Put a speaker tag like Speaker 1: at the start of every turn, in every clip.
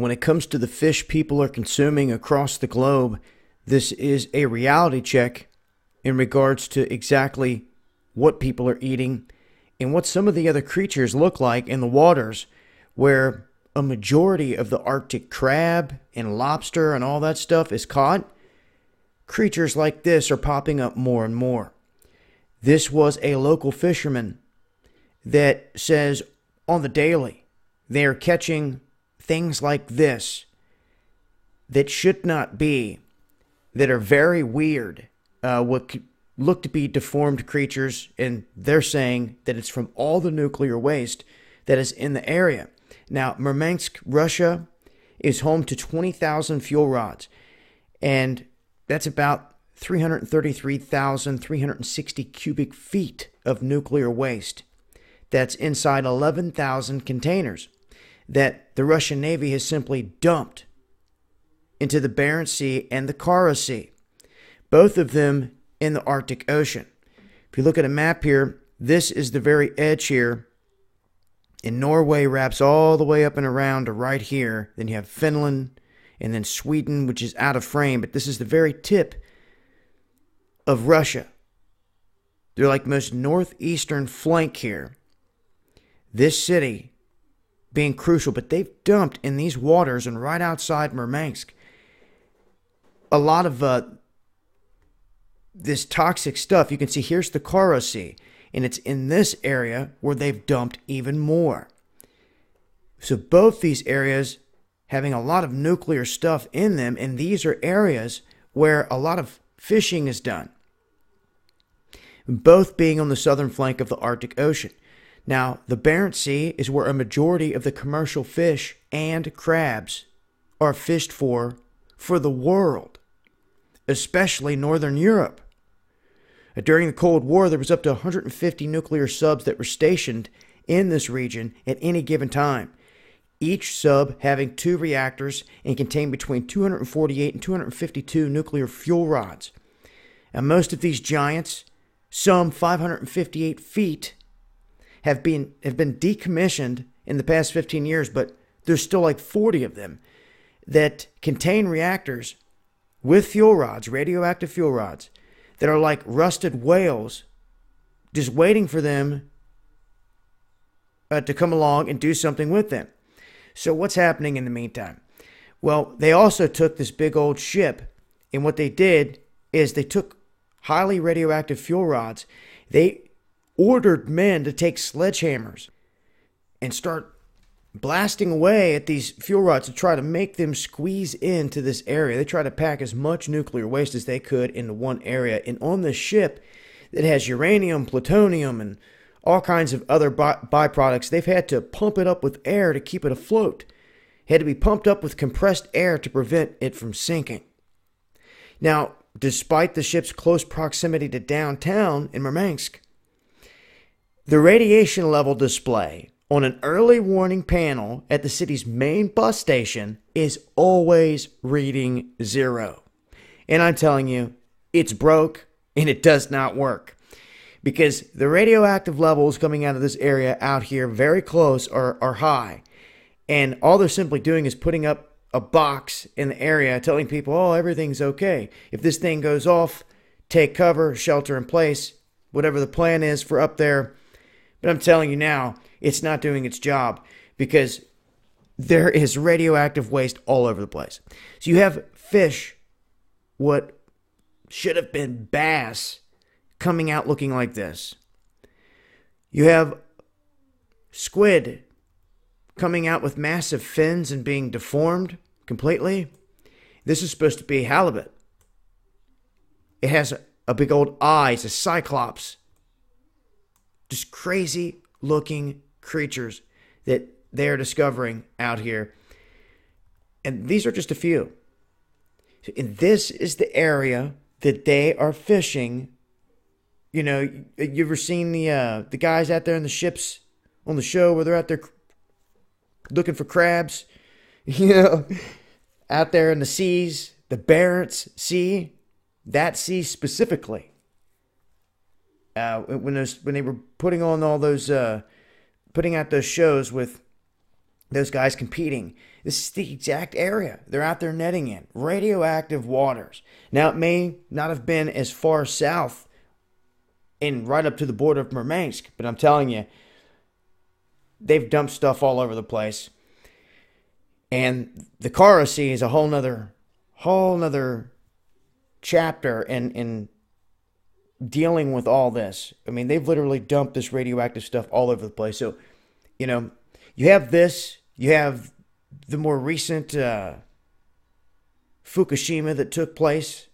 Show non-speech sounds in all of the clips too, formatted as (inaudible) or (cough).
Speaker 1: when it comes to the fish people are consuming across the globe, this is a reality check in regards to exactly what people are eating and what some of the other creatures look like in the waters where a majority of the Arctic crab and lobster and all that stuff is caught. Creatures like this are popping up more and more. This was a local fisherman that says on the daily they are catching things like this that should not be, that are very weird, uh, what look to be deformed creatures, and they're saying that it's from all the nuclear waste that is in the area. Now, Murmansk, Russia, is home to 20,000 fuel rods, and that's about 333,360 cubic feet of nuclear waste. That's inside 11,000 containers that the Russian Navy has simply dumped into the Barents Sea and the Kara Sea, both of them in the Arctic Ocean. If you look at a map here, this is the very edge here. And Norway wraps all the way up and around to right here. Then you have Finland and then Sweden, which is out of frame, but this is the very tip of Russia. They're like most northeastern flank here. This city being crucial, but they've dumped in these waters and right outside Murmansk a lot of uh, this toxic stuff. You can see here's the Kara Sea, and it's in this area where they've dumped even more. So both these areas having a lot of nuclear stuff in them, and these are areas where a lot of fishing is done. Both being on the southern flank of the Arctic Ocean. Now, the Barents Sea is where a majority of the commercial fish and crabs are fished for for the world, especially Northern Europe. Uh, during the Cold War, there was up to 150 nuclear subs that were stationed in this region at any given time. Each sub having two reactors and contained between 248 and 252 nuclear fuel rods. And most of these giants, some 558 feet, have been have been decommissioned in the past 15 years, but there's still like 40 of them that contain reactors with fuel rods, radioactive fuel rods, that are like rusted whales, just waiting for them uh, to come along and do something with them. So, what's happening in the meantime? Well, they also took this big old ship, and what they did is they took highly radioactive fuel rods. They ordered men to take sledgehammers and start blasting away at these fuel rods to try to make them squeeze into this area. They try to pack as much nuclear waste as they could into one area. And on this ship that has uranium, plutonium, and all kinds of other by- byproducts, they've had to pump it up with air to keep it afloat. Had to be pumped up with compressed air to prevent it from sinking. Now, despite the ship's close proximity to downtown in Murmansk, the radiation level display on an early warning panel at the city's main bus station is always reading zero. And I'm telling you, it's broke and it does not work. Because the radioactive levels coming out of this area out here very close are, are high. And all they're simply doing is putting up a box in the area telling people, oh, everything's okay. If this thing goes off, take cover, shelter in place, whatever the plan is for up there but I'm telling you now, it's not doing its job because there is radioactive waste all over the place. So you have fish, what should have been bass, coming out looking like this. You have squid coming out with massive fins and being deformed completely. This is supposed to be halibut. It has a, big old eye, it's a cyclops just crazy looking creatures that they're discovering out here. And these are just a few. And this is the area that they are fishing. You know, you ever seen the uh, the guys out there in the ships on the show where they're out there looking for crabs? (laughs) You know, out there in the seas, the Barents Sea, that sea specifically uh, when those when they were putting on all those uh, putting out those shows with those guys competing. This is the exact area they're out there netting in radioactive waters. Now, it may not have been as far south and right up to the border of Murmansk, but I'm telling you, they've dumped stuff all over the place. And the Kara Sea is a whole nother, whole nother chapter in, in dealing with all this. I mean, they've literally dumped this radioactive stuff all over the place. So, you know, you have this, you have the more recent uh, Fukushima that took place.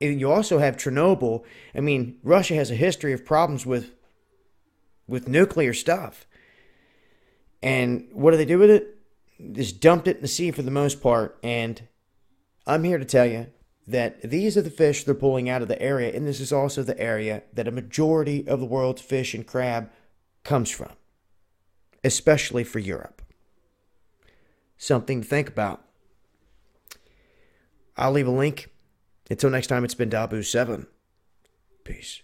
Speaker 1: And you also have Chernobyl. I mean, Russia has a history of problems with with nuclear stuff. And what do they do with it? Just dumped it in the sea for the most part. And I'm here to tell you that these are the fish they're pulling out of the area, and this is also the area that a majority of the world's fish and crab comes from, especially for Europe. Something to think about. I'll leave a link. Until next time, it's been Dahboo7. Peace.